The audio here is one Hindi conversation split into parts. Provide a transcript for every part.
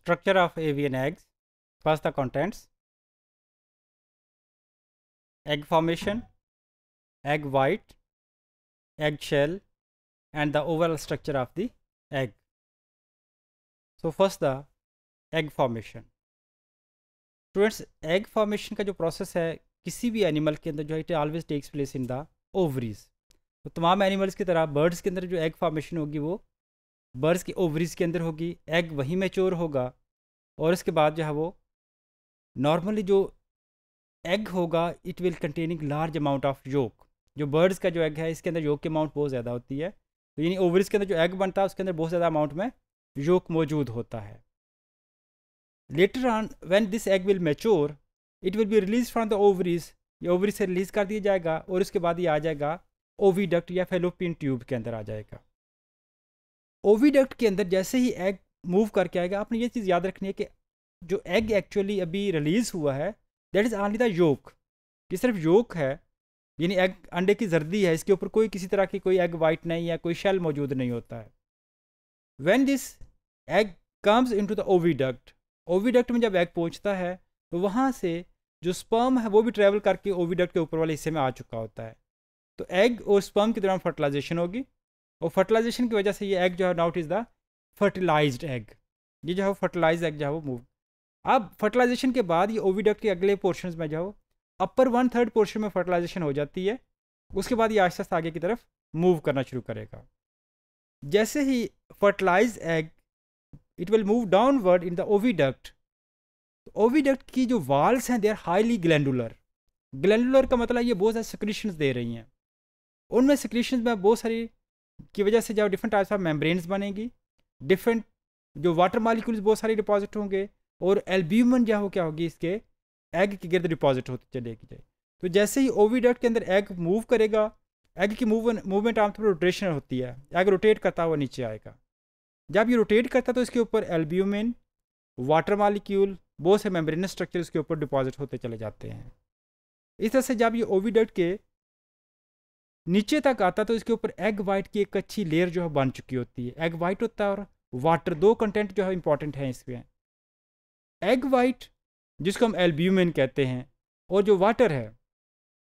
structure of avian eggs first the contents egg formation egg white egg shell and the overall structure of the egg so first the egg formation students egg formation का जो प्रोसेस है किसी भी एनिमल के अंदर जो है it always takes place in the ovaries तो तमाम एनिमल्स की तरह बर्ड्स के अंदर जो एग फॉर्मेशन होगी वो बर्ड्स की ओवरीज के अंदर होगी, एग वहीं मेच्योर होगा और उसके बाद जो है वो नॉर्मली जो एग होगा it will containing large amount of yolk जो बर्ड्स का जो एग है, इसके अंदर योग की अमाउंट बहुत ज़्यादा होती है। तो यानी ओवरीज के अंदर जो एग बनता है, उसके अंदर बहुत ज़्यादा अमाउंट में योक मौजूद होता है। Later on when this egg will mature it will be release from the ovaries ये ओवरी से रिलीज़ कर दिया जाएगा और उसके बाद ये आ जाएगा ओवीडक्ट या फेलोपियन ट्यूब के अंदर आ जाएगा। ओवीडक्ट के अंदर जैसे ही एग मूव करके आएगा, आपने ये चीज़ याद रखनी है कि जो एग एक्चुअली अभी रिलीज़ हुआ है that is only the yolk ये सिर्फ़ योक है, यानी एग अंडे की जर्दी है, इसके ऊपर कोई किसी तरह की कोई एग वाइट नहीं या कोई शेल मौजूद नहीं होता है। When this egg comes into the oviduct oviduct में जब एग पहुँचता है तो वहाँ से जो स्पर्म है, वो भी ट्रेवल करके ओवीडक्ट के ऊपर वाले हिस्से में आ चुका होता है। तो एग और स्पर्म के दौरान फर्टिलाइजेशन होगी और फर्टिलाइजेशन की वजह से ये एग जो है now it is the fertilized egg ये जो है फर्टिलाइज एग जो है वो मूव अब फर्टिलाइजेशन के बाद ये ओवीडक्ट के अगले पोर्शन में जो अपर वन थर्ड पोर्शन में फर्टिलाइजेशन हो जाती है। उसके बाद ये आहिस्ता आस्ता आगे की तरफ़ मूव करना शुरू करेगा। जैसे ही fertilize egg it will move downward in the oviduct oviduct की जो वाल्स हैं they are highly glandular glandular का मतलब ये बहुत सारे सिक्रीशंस दे रही हैं। उनमें सिक्रीशंस में बहुत सारी की वजह से जब डिफरेंट टाइप्स ऑफ़ मेम्ब्रेन्स बनेगी डिफरेंट जो वाटर मालिक्यूल्स बहुत सारे डिपॉजिट होंगे, और एल्ब्यूमन जो हो क्या होगी इसके एग के गिर्द डिपॉजिट होती चलेगी जाए। तो जैसे ही ओवीडक्ट के अंदर एग मूव करेगा एग की मूव मूवमेंट आमतौर पर रोटेशनल होती है। एग रोटेट करता हुआ नीचे आएगा। जब ये रोटेट करता है तो इसके ऊपर एल्ब्यूमिन वाटर मालिक्यूल बहुत से मेम्ब्रेन स्ट्रक्चर इसके ऊपर डिपॉजिट होते चले जाते हैं। इस तरह से जब ये ओवीडक्ट के नीचे तक आता तो इसके ऊपर एग वाइट की एक अच्छी लेयर जो है बन चुकी होती है। एग वाइट होता है और वाटर दो कंटेंट जो है इंपॉर्टेंट है इसमें। एग वाइट जिसको हम एल्ब्यूमिन कहते हैं, और जो वाटर है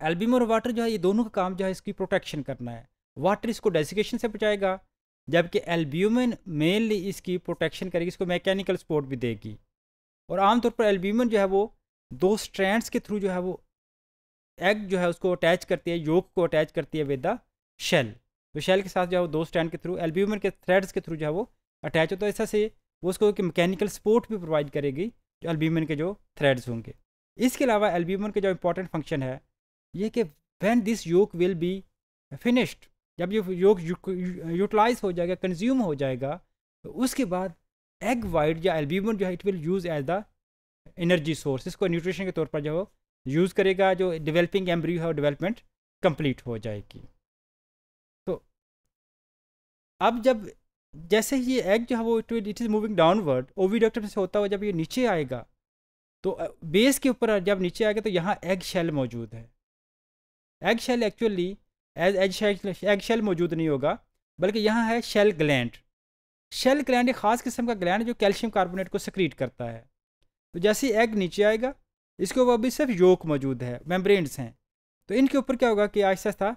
एल्ब्यूम और वाटर जो है ये दोनों का काम जो है इसकी प्रोटेक्शन करना है। वाटर इसको डेसिकेशन से बचाएगा, जबकि एल्ब्यूमिन मेनली इसकी प्रोटेक्शन करेगी, इसको मैकेनिकल सपोर्ट भी देगी। और आमतौर पर एल्ब्यूमिन जो है वो दो स्ट्रैंड्स के थ्रू जो है वो एग जो है उसको अटैच करती है योग को अटैच करती है विद द शेल तो शेल के साथ जो है वो दो स्टैंड के थ्रू एल्ब्यूमिन के थ्रेड्स के थ्रू जो है वो अटैच होता है ऐसा से वो उसको एक मैकेनिकल सपोर्ट भी प्रोवाइड करेगी, जो एल्ब्यूमिन के जो थ्रेड्स होंगे. इसके अलावा एल्ब्यूमिन के जो इंपॉर्टेंट फ़ंक्शन है, ये कि when this yolk will be finished जब ये योग यूटिलाइज हो जाएगा कंज्यूम हो जाएगा तो उसके बाद एग वाइट या एल्ब्यूमिन जो है it will use as the energy source इसको न्यूट्रिशन के तौर पर जो यूज़ करेगा जो डेवलपिंग एम्ब्रियो है डेवलपमेंट कंप्लीट हो जाएगी। तो अब जब जैसे ही ये एग जो है वो it is moving downward oviduct से होता हुआ जब ये नीचे आएगा तो बेस के ऊपर जब नीचे आएगा तो यहाँ एग शेल मौजूद है। Egg shell actually as egg shell egg shell मौजूद नहीं होगा, बल्कि यहाँ है शेल ग्लैंड शेल ग्लैंड एक ख़ास किस्म का ग्लैंड जो कैल्शियम कार्बोनेट को सक्रीट करता है। तो जैसे एग नीचे आएगा इसके ऊपर अभी सिर्फ़ योक मौजूद है मेम्ब्रेन्स हैं। तो इनके ऊपर क्या होगा कि Aahista Aahista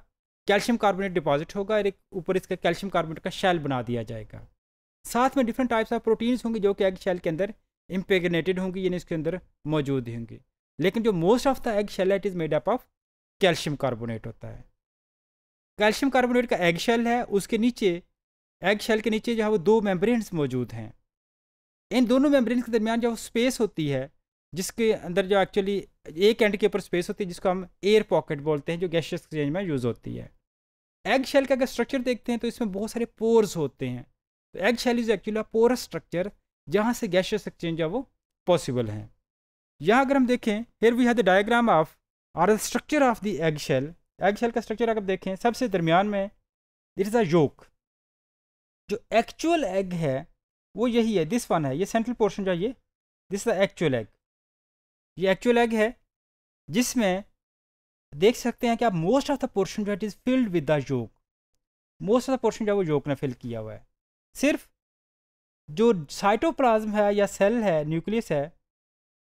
calcium carbonate deposit होगा और एक ऊपर इसका कैल्शियम कार्बोनेट का शेल बना दिया जाएगा। साथ में डिफरेंट टाइप्स ऑफ़ प्रोटीन्स होंगे जो कि एग शेल के अंदर इम्पेगनेटेड होंगी, यानी इसके अंदर मौजूद होंगी। लेकिन जो most of the egg shell it is made up of calcium carbonate होता है। कैल्शियम कार्बोनेट का एग शेल है, उसके नीचे एग शेल के नीचे जो है वो दो मेम्ब्रेन्स मौजूद हैं। इन दोनों मेम्ब्रेन्स के दरमियान जो स्पेस होती है जिसके अंदर जो एक्चुअली एक एंड के ऊपर स्पेस होती है, जिसको हम एयर पॉकेट बोलते हैं, जो गैशियस एक्सचेंज में यूज़ होती है। एग शेल का अगर स्ट्रक्चर देखते हैं तो इसमें बहुत सारे पोर्स होते हैं। तो egg shell is actually porous structure जहाँ से गैशियस एक्सचेंज है, वो पॉसिबल है। यहाँ अगर हम देखें फिर we have the diagram of or the structure of the egg shell egg shell का स्ट्रक्चर अगर देखें, सबसे दरमियान में दिट इज़ अ योक जो एक्चुअल एग है, वो यही है दिस वन है, ये सेंट्रल पोर्शन जो है, ये दिस द एक्चुअल एग ये एक्चुअल एग है, जिसमें देख सकते हैं कि आप मोस्ट ऑफ़ द पोर्शन जो है it is filled with the yolk most of the portion जो है, वो योक ने फिल किया हुआ है। सिर्फ़ जो साइटोप्लाज्म है या सेल है न्यूक्लियस है,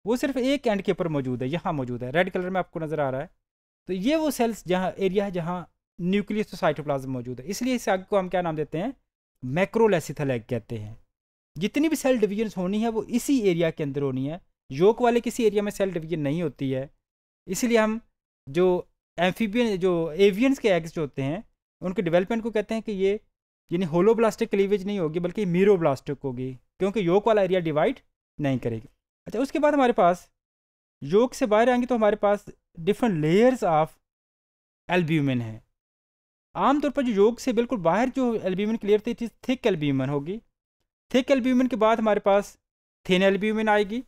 वो सिर्फ़ एक एंड के ऊपर मौजूद है, यहाँ मौजूद है। रेड कलर में आपको नज़र आ रहा है। तो ये वो सेल्स जहाँ एरिया है जहाँ न्यूक्लियस तो साइटोप्लाज्म मौजूद है। इसलिए इस एग को हम क्या नाम देते हैं? मैक्रोलेसिथल एग कहते हैं। जितनी भी सेल डिवीज़न होनी है, वो इसी एरिया के अंदर होनी है। योग वाले किसी एरिया में सेल डिवीज़न नहीं होती है। इसलिए हम जो एम्फीबियन, जो एवियंस के एग्स जो होते हैं, उनके डेवलपमेंट को कहते हैं कि ये, यानी होलोब्लास्टिक क्लीवेज नहीं होगी, बल्कि मीरोब्लास्टिक होगी, क्योंकि योग वाला एरिया डिवाइड नहीं करेगी। अच्छा उसके बाद हमारे पास योग से बाहर आएँगे तो हमारे पास डिफरेंट लेयर्स ऑफ़ एल्ब्यूमिन है। आमतौर पर जो योग से बिल्कुल बाहर जो एल्ब्यूमिन क्लियर थी थिक एल्ब्यूमिन होगी। थिक एल्ब्यूमिन के बाद हमारे पास थिन एल्ब्यूमिन आएगी।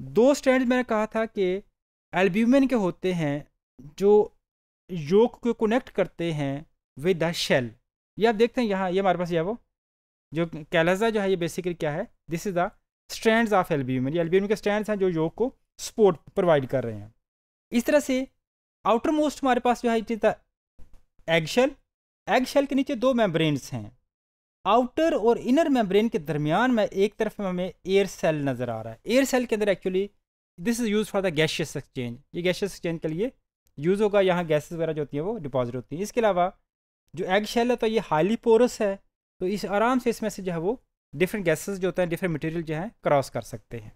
दो स्टैंड मैंने कहा था कि एल्ब्यूमिन के होते हैं जो योग को कनेक्ट करते हैं विद द शेल ये आप देखते हैं यहाँ, ये हमारे पास ये वो, जो कैलाजा जो है, ये बेसिकली क्या है? This is the strands of albumin ये एल्ब्यूमिन के स्टैंड्स हैं जो योग को सपोर्ट प्रोवाइड कर रहे हैं। इस तरह से आउटर मोस्ट हमारे पास जो है it is the egg shell egg shell के नीचे दो मेम्ब्रेन्स हैं। आउटर और इनर मेम्ब्रेन के दरमियान में एक तरफ़ में हमें एयर सेल नज़र आ रहा है। एयर सेल के अंदर actually this is use for the gaseous exchange ये गैशियस एक्सचेंज के लिए यूज़ होगा, यहाँ गैसेस वगैरह जो होती हैं वो डिपॉजिट होती हैं। इसके अलावा जो एग शेल है तो ये हाईली पोरस है तो इस आराम से इसमें से जो है वो डिफरेंट गैसेज जो होते हैं डिफरेंट मटेरियल जो है क्रॉस कर सकते हैं।